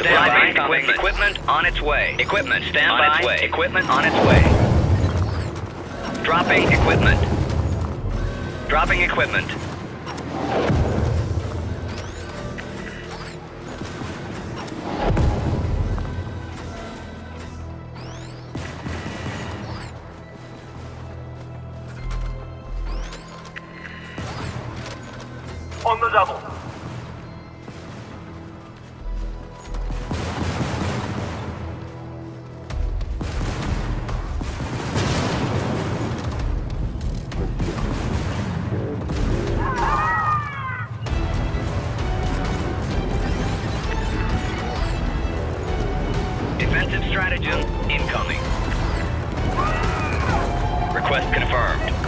Supply by. Equipment. Equipment on its way. Equipment stand On by. its way. Equipment on its way. Dropping equipment. Dropping equipment. Defensive stratagem incoming. Request confirmed.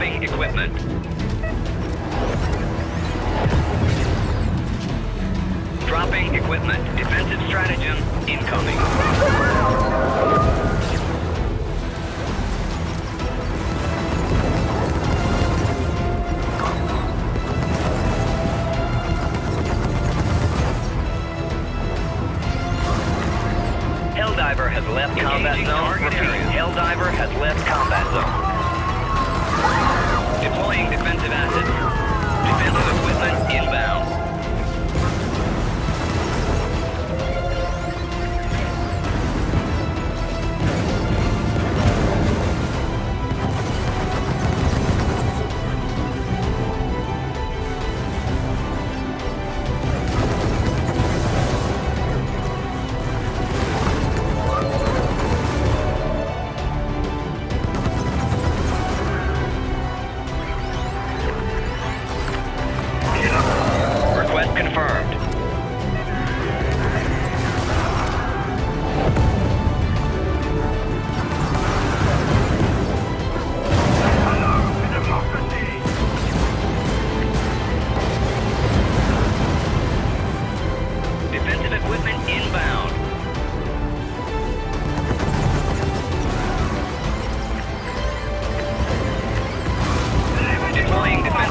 Dropping equipment. Dropping equipment. Defensive stratagem incoming. Helldiver has left combat Engaging zone. Repeat. Helldiver has left combat zone. Deploying defensive assets. Defensive equipment inbound.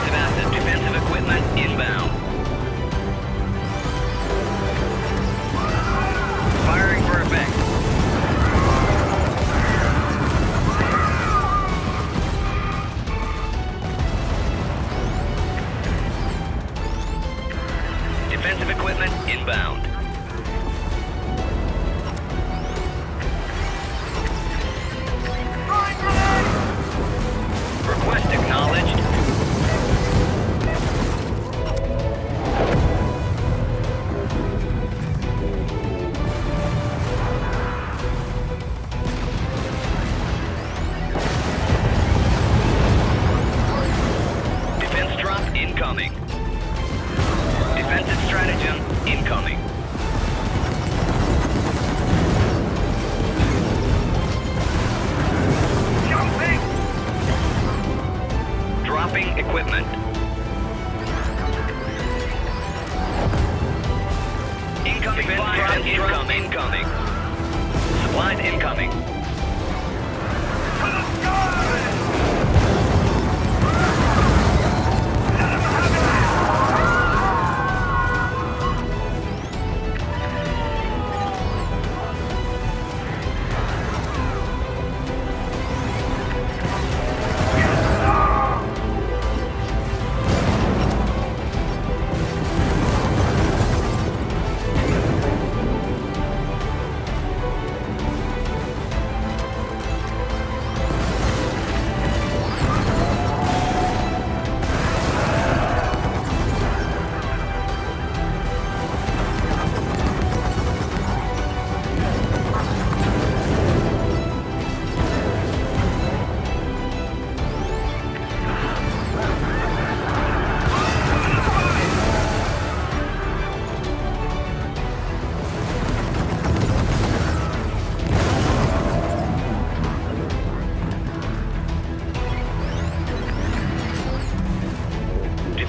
Defensive. Defensive equipment inbound. Firing. Defensive equipment inbound. Stratagem incoming. Jumping! Dropping equipment. Incoming incoming. incoming. Supplies incoming.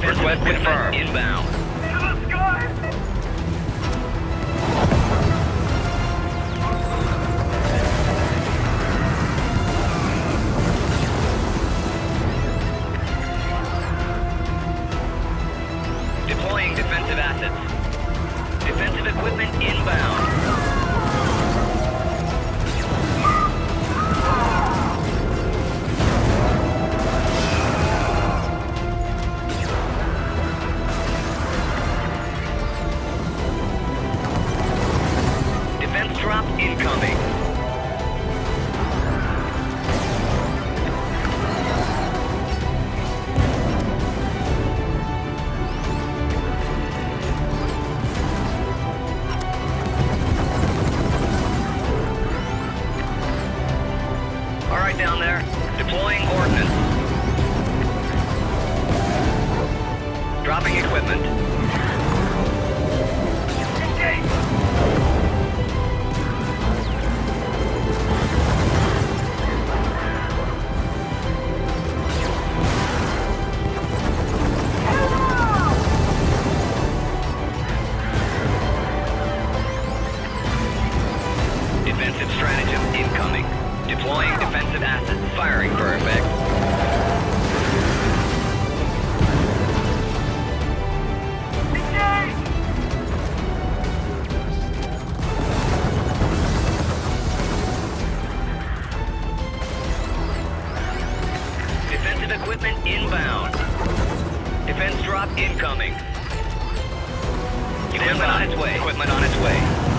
Request confirmed. inbound. Deploying defensive assets. Defensive equipment inbound. Defensive stratagem incoming. Deploying defensive assets. Firing for equipment inbound. Defense drop incoming. Equipment on its way. Equipment on its way.